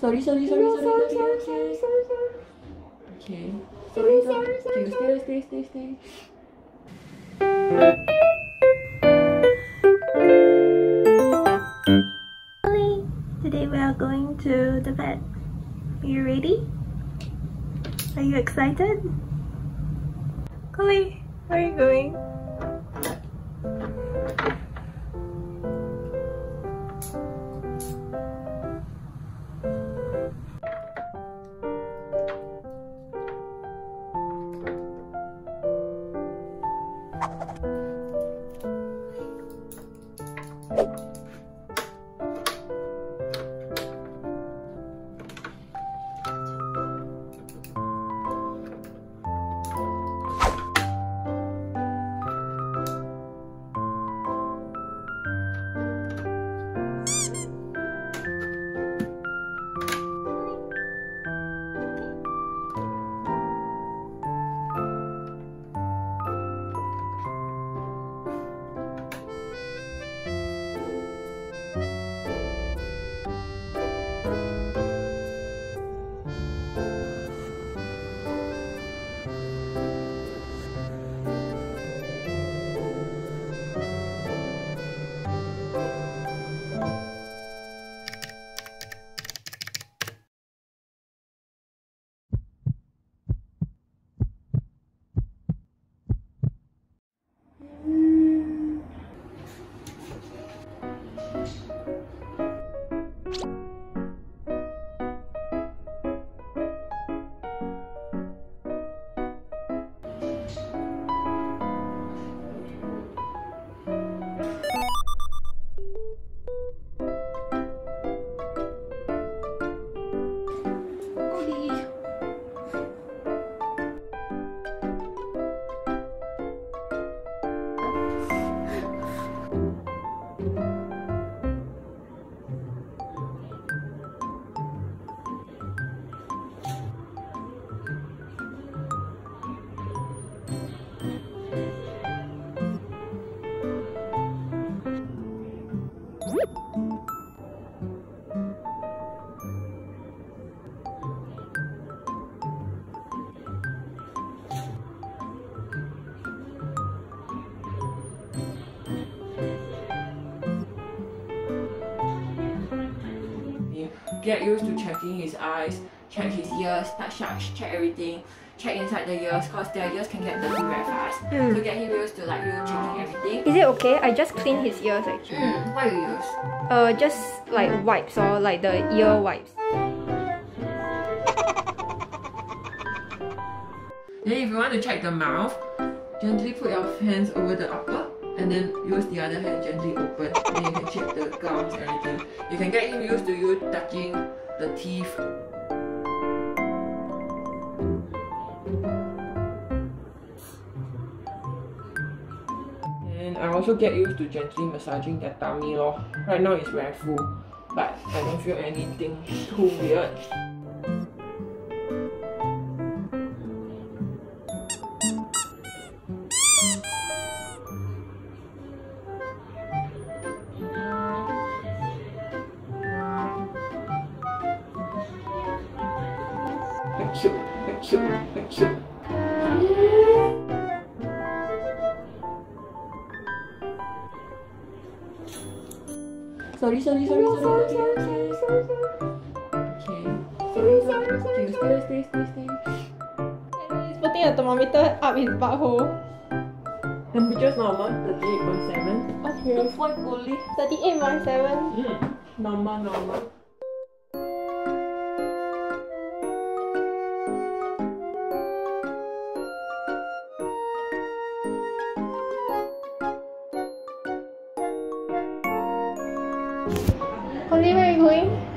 Sorry, sorry, sorry, No, sorry, sorry, sorry, sorry, okay. sorry, sorry, Okay. Sorry, Sorry, sorry, sorry. sorry, Okay, stay, stay, stay, stay. Today we are going to the vet. Are you ready? Are you excited? Kohli, where are you going? Kohli. You get used to checking his eyes, check his ears, touch, touch, check everything, check inside the ears, cause their ears can get dirty very fast. Mm. So get him used to like you checking everything. Is it okay? I just clean his ears actually. Mm, what you use? Uh, just like wipes or like the ear wipes. Then if you want to check the mouth, gently put your hands over the upper and then use the other hand gently open. Then you can check the gums and everything. You can get him used to you touching the teeth. I also get used to gently massaging their tummy lor. Right now it's very full, but I don't feel anything too weird. Cute, cute, cute. Sorry, sorry, sorry, No, sorry, sorry, sorry, sorry, sorry, Okay. Sorry, sorry, sorry, Okay, stay, stay, stay, stay. He's putting a thermometer up his butthole. Temperature's normal, 38.7. Okay. Good boy, Kohli. 38.7. Mm, normal, normal. Where are you going?